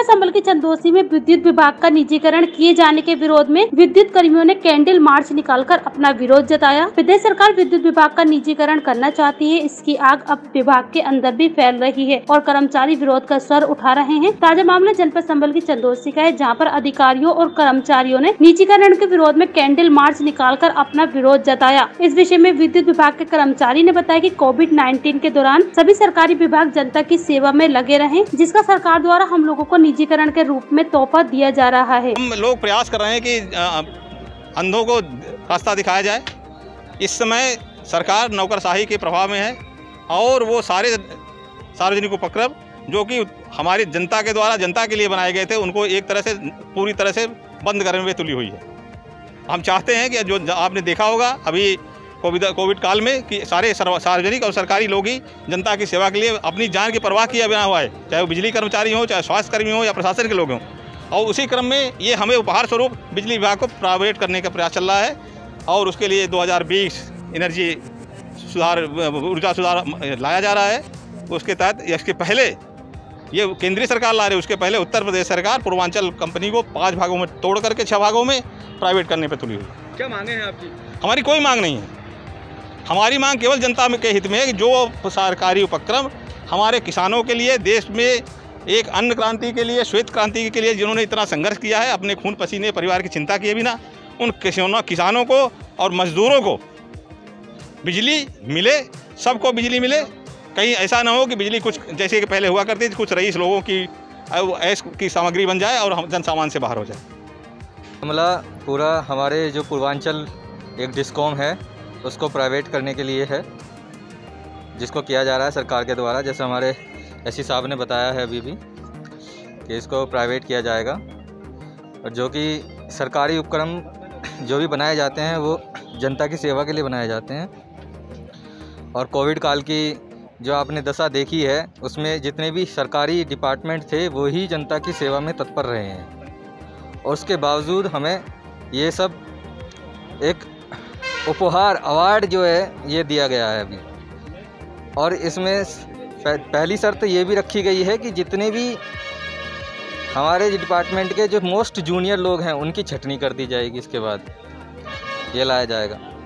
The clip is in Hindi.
जनपद संबल के चंदोसी में विद्युत विभाग का निजीकरण किए जाने के विरोध में विद्युत कर्मियों ने कैंडल मार्च निकालकर अपना विरोध जताया। प्रदेश सरकार विद्युत विभाग का निजीकरण करना चाहती है। इसकी आग अब विभाग के अंदर भी फैल रही है और कर्मचारी विरोध का स्वर उठा रहे हैं। ताज़ा मामला जनपद संबल की चंदोसी का है, जहाँ पर अधिकारियों और कर्मचारियों ने निजीकरण के विरोध में कैंडल मार्च निकालकर अपना विरोध जताया। इस विषय में विद्युत विभाग के कर्मचारी ने बताया की कोविड 19 के दौरान सभी सरकारी विभाग जनता की सेवा में लगे रहे, जिसका सरकार द्वारा हम लोगों को निजीकरण के रूप में तोहफा दिया जा रहा है। हम लोग प्रयास कर रहे हैं कि अंधों को रास्ता दिखाया जाए। इस समय सरकार नौकरशाही के प्रभाव में है और वो सारे सार्वजनिक उपक्रम जो कि हमारी जनता के द्वारा, जनता के लिए बनाए गए थे, उनको एक तरह से, पूरी तरह से बंद करने में तुली हुई है। हम चाहते हैं कि जो आपने देखा होगा, अभी कोविड कोविड काल में कि सारे सर्व- सार्वजनिक और सरकारी लोग ही जनता की सेवा के लिए अपनी जान की परवाह किए बिना हुआ है। चाहे वो बिजली कर्मचारी हो चाहे स्वास्थ्य कर्मी हो या प्रशासन के लोग हों। और उसी क्रम में ये हमें उपहार स्वरूप बिजली विभाग को प्राइवेट करने का प्रयास चल रहा है और उसके लिए 2020 एनर्जी सुधार ऊर्जा सुधार लाया जा रहा है। उसके तहत इसके पहले ये केंद्रीय सरकार ला रही है उसके पहले उत्तर प्रदेश सरकार पूर्वांचल कंपनी को पाँच भागों में तोड़ करके छह भागों में प्राइवेट करने पर तुली हुई। क्या मांगे हैं आपकी? हमारी कोई मांग नहीं है। हमारी मांग केवल जनता के हित में है कि जो सरकारी उपक्रम हमारे किसानों के लिए, देश में एक अन्न क्रांति के लिए, श्वेत क्रांति के लिए जिन्होंने इतना संघर्ष किया है, अपने खून पसीने, परिवार की चिंता किए बिना, उन किसानों किसानों को और मजदूरों को बिजली मिले, सबको बिजली मिले। कहीं ऐसा ना हो कि बिजली कुछ, जैसे कि पहले हुआ करती थी, कुछ रईस लोगों की ऐस की सामग्री बन जाए और हम जन सामान से बाहर हो जाए। मामला पूरा हमारे जो पूर्वांचल एक डिस्कॉम है उसको प्राइवेट करने के लिए है, जिसको किया जा रहा है सरकार के द्वारा, जैसे हमारे एस साहब ने बताया है अभी भी, कि इसको प्राइवेट किया जाएगा। और जो कि सरकारी उपक्रम जो भी बनाए जाते हैं, वो जनता की सेवा के लिए बनाए जाते हैं। और कोविड काल की जो आपने दशा देखी है, उसमें जितने भी सरकारी डिपार्टमेंट थे, वो ही जनता की सेवा में तत्पर रहे हैं। और उसके बावजूद हमें ये सब एक उपहार अवार्ड जो है, ये दिया गया है अभी। और इसमें पहली शर्त ये भी रखी गई है कि जितने भी हमारे डिपार्टमेंट के जो मोस्ट जूनियर लोग हैं, उनकी छटनी कर दी जाएगी इसके बाद। ये लाया जाएगा।